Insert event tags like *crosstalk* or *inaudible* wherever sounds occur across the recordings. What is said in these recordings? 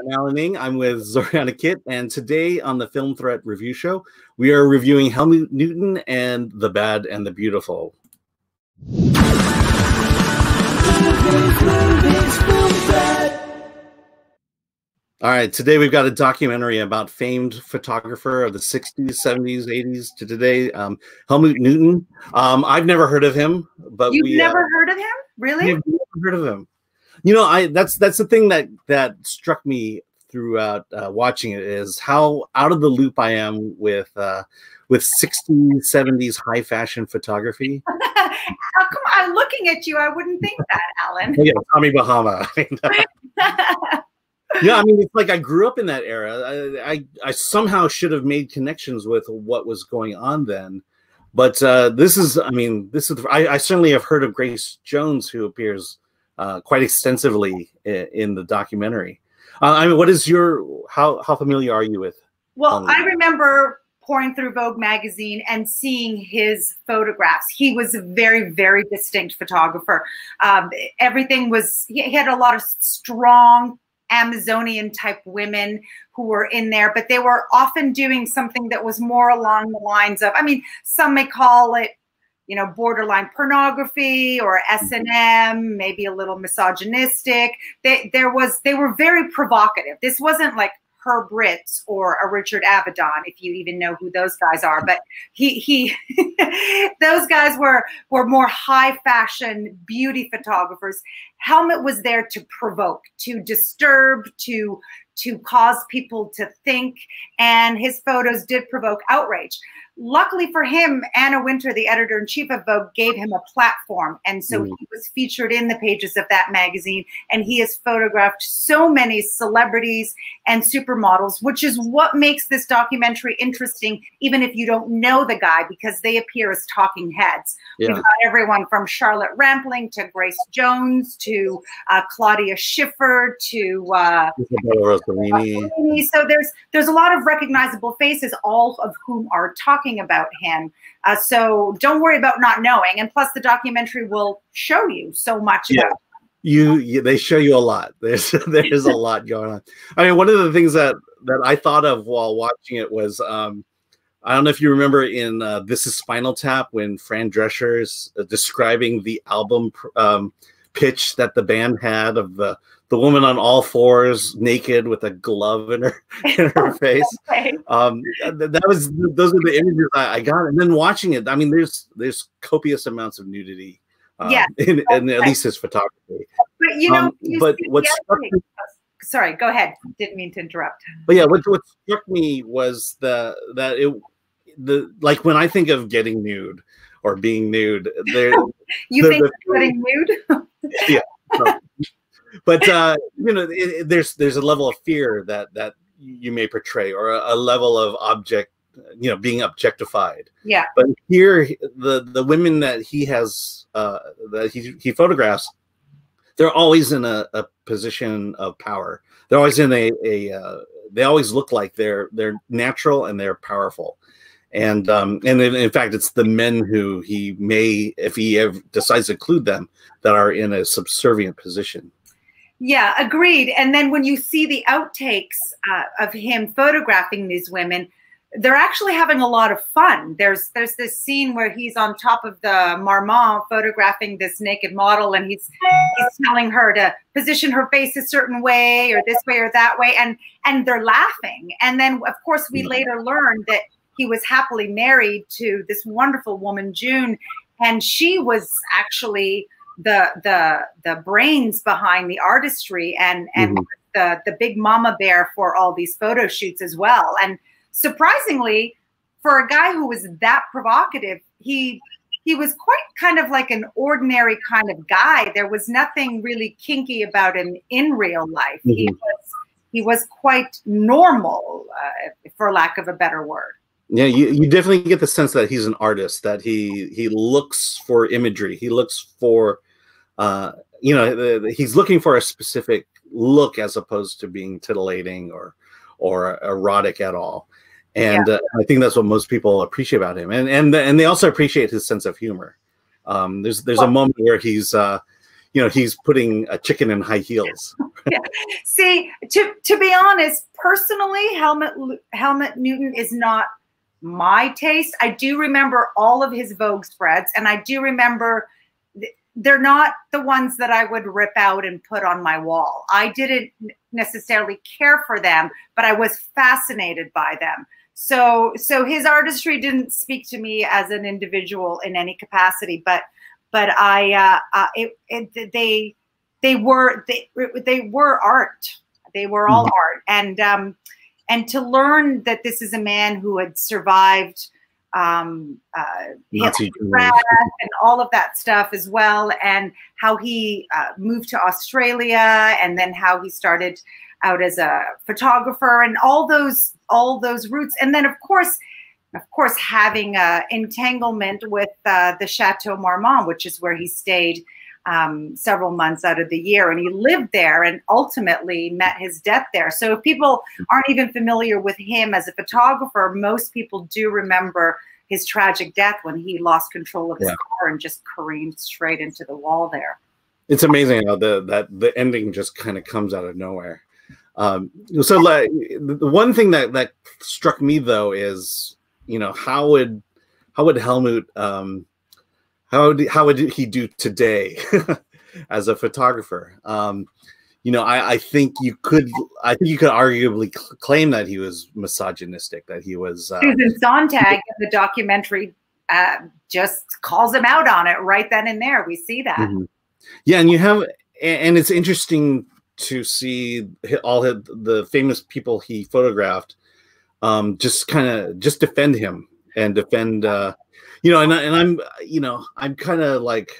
I'm Alan Ng. I'm with Zorianna Kit, and today on the Film Threat Review Show, we are reviewing Helmut Newton and The Bad and the Beautiful. All right, today we've got a documentary about famed photographer of the 60s, 70s, 80s to today, um, Helmut Newton. Um, I've never heard of him, but you've we, never uh, heard of him, really? I've never heard of him. You know, I that's that's the thing that that struck me throughout uh, watching it is how out of the loop I am with uh, with 60s, 70s high fashion photography. *laughs* How come I'm looking at you? I wouldn't think that, Alan. *laughs* yeah, Tommy Bahama. *laughs* yeah, I mean, it's like I grew up in that era. I, I, I somehow should have made connections with what was going on then. But uh, this is, I mean, this is, I, I certainly have heard of Grace Jones, who appears uh, quite extensively in, in the documentary. Uh, I mean, what is your, how, how familiar are you with? Well, I remember pouring through Vogue magazine and seeing his photographs. He was a very, very distinct photographer. Um, everything was, he had a lot of strong Amazonian type women who were in there, but they were often doing something that was more along the lines of, I mean, some may call it, you know, borderline pornography or S and M, maybe a little misogynistic. They, there was, they were very provocative. This wasn't like Herb Ritts or a Richard Avedon, if you even know who those guys are. But he he *laughs* those guys were were more high fashion beauty photographers. Helmut was there to provoke, to disturb, to to cause people to think, and his photos did provoke outrage. Luckily for him, Anna Wintour, the editor in chief of Vogue, gave him a platform. And so mm. he was featured in the pages of that magazine. And he has photographed so many celebrities and supermodels, which is what makes this documentary interesting, even if you don't know the guy, because they appear as talking heads. Yeah. We've got everyone from Charlotte Rampling to Grace Jones to uh, Claudia Schiffer to uh, So there's there's a lot of recognizable faces, all of whom are talking about him. Uh, so don't worry about not knowing. And plus, the documentary will show you so much yeah. you, you, they show you a lot *laughs* there's there's a lot going on i mean one of the things that that i thought of while watching it was um i don't know if you remember in uh, this is spinal tap when fran drescher is uh, describing the album um pitch that the band had of the the woman on all fours, naked with a glove in her *laughs* in her face. um, that, that, was those are the images I, I, got, and then watching it. I mean, there's there's copious amounts of nudity. Um, yeah, in, in at least his photography. But you know, um, you but what struck me, sorry, go ahead. Didn't mean to interrupt. But yeah, what what struck me was the that it the like when I think of getting nude or being nude, there *laughs* you the, think the, getting nude? *laughs* yeah. So, but uh, you know, it, there's there's a level of fear that that you may portray, or a, a level of object, you know, being objectified. Yeah. But here, the the women that he has uh, that he he photographs, they're always in a, a position of power. They're always in a a uh, they always look like they're they're natural and they're powerful and um, and in, in, fact, it's the men who he may, if he ever decides to include them, that are in a subservient position. Yeah, agreed. And then when you see the outtakes uh, of him photographing these women, they're actually having a lot of fun. There's there's this scene where he's on top of the Marmont photographing this naked model, and he's he's telling her to position her face a certain way or this way or that way, and and they're laughing. And then of course we mm-hmm. later learn that he was happily married to this wonderful woman June, and she was actually the the the brains behind the artistry and and mm-hmm. the the big mama bear for all these photo shoots as well. And surprisingly, for a guy who was that provocative, he he was quite kind of like an ordinary kind of guy. There was nothing really kinky about him in real life. Mm-hmm. He was he was quite normal, uh, for lack of a better word. Yeah, you, you definitely get the sense that he's an artist, that he he looks for imagery, he looks for uh, you know, the, the, he's looking for a specific look as opposed to being titillating or or erotic at all. And yeah. uh, I think that's what most people appreciate about him, and and and they also appreciate his sense of humor. Um, there's there's a moment where he's uh, you know he's putting a chicken in high heels. *laughs* yeah. See, to to be honest, personally, Helmut Helmut Newton is not my taste. I do remember all of his Vogue spreads, and I do remember they're not the ones that I would rip out and put on my wall. I didn't necessarily care for them, but I was fascinated by them. So, so his artistry didn't speak to me as an individual in any capacity, but, but I, uh, uh, it, it, they, they were, they, they were art. They were all mm -hmm. art, and um, and to learn that this is a man who had survived um, uh, and all of that stuff as well, and how he uh, moved to Australia, and then how he started out as a photographer, and all those all those roots, and then of course. Of course, having a entanglement with uh, the Chateau Marmont, which is where he stayed um, several months out of the year. And he lived there and ultimately met his death there. So if people aren't even familiar with him as a photographer, most people do remember his tragic death when he lost control of his yeah. car and just careened straight into the wall there. It's amazing how the that the ending just kind of comes out of nowhere. Um, so like, the one thing that that struck me though is you know how would how would Helmut um, how would, how would he do today *laughs* as a photographer? Um, you know, I, I, think you could, I think you could arguably claim that he was misogynistic, that he was. Uh, Susan Sontag in the documentary uh, just calls him out on it right then and there. We see that. Mm -hmm. Yeah, and you have, and it's interesting to see all the famous people he photographed um, just kind of just defend him and defend. Uh, you know, and, and I'm, you know, I'm kind of like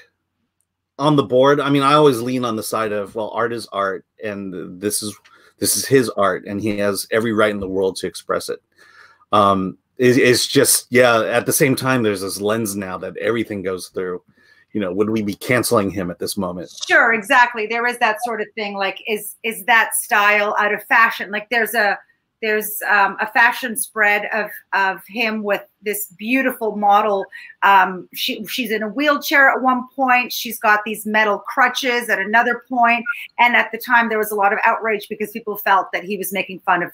on the board. I mean, I always lean on the side of, well, art is art, and this is this is his art, and he has every right in the world to express it. Um, it, it's just, yeah. At the same time, there's this lens now that everything goes through. You know, would we be canceling him at this moment? Sure, exactly. There is that sort of thing. Like, is is that style out of fashion? Like, there's a there's um, a fashion spread of of him with this beautiful model. Um, she she's in a wheelchair at one point. She's got these metal crutches at another point. And at the time, there was a lot of outrage because people felt that he was making fun of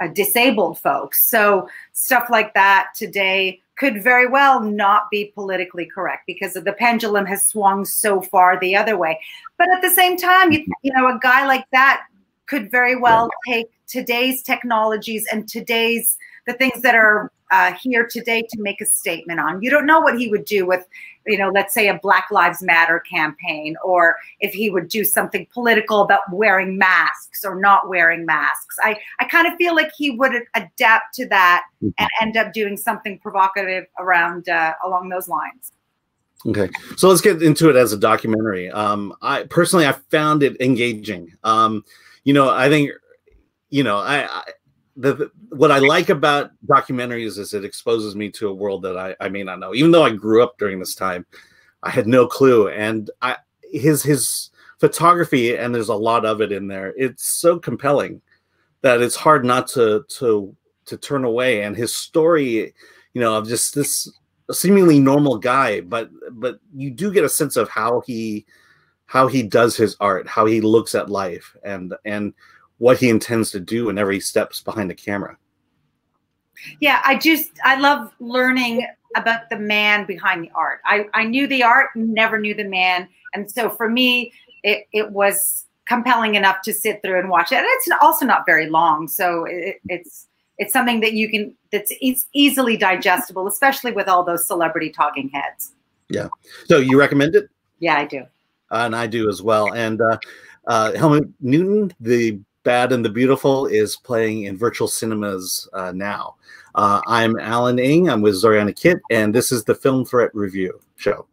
uh, disabled folks. So stuff like that today could very well not be politically correct because the pendulum has swung so far the other way. But at the same time, you, you know, a guy like that could very well take today's technologies and today's the things that are uh, here today to make a statement on. You don't know what he would do with, you know, let's say a Black Lives Matter campaign, or if he would do something political about wearing masks or not wearing masks. I, I kind of feel like he would adapt to that mm-hmm. and end up doing something provocative around uh, along those lines. Okay, so let's get into it as a documentary. Um, I personally, I found it engaging. Um, you know, I think, you know, I, I the, what I like about documentaries is it exposes me to a world that I, I may not know. Even though I grew up during this time, I had no clue. And I, his his photography, and there's a lot of it in there. It's so compelling that it's hard not to to to turn away. And his story, you know, of just this seemingly normal guy, but but you do get a sense of how he how he does his art, how he looks at life, and and what he intends to do whenever he steps behind the camera. Yeah, I just I love learning about the man behind the art. I, I knew the art, never knew the man. And so for me, it, it was compelling enough to sit through and watch it. And it's also not very long. So it, it's it's something that you can that's e easily digestible, especially with all those celebrity talking heads. Yeah. So you recommend it? Yeah, I do and I do as well. And uh, uh, Helmut Newton, the Bad and the Beautiful, is playing in virtual cinemas uh, now. Uh, I'm Alan Ng. I'm with Zorianna Kit, and this is the Film Threat Review show.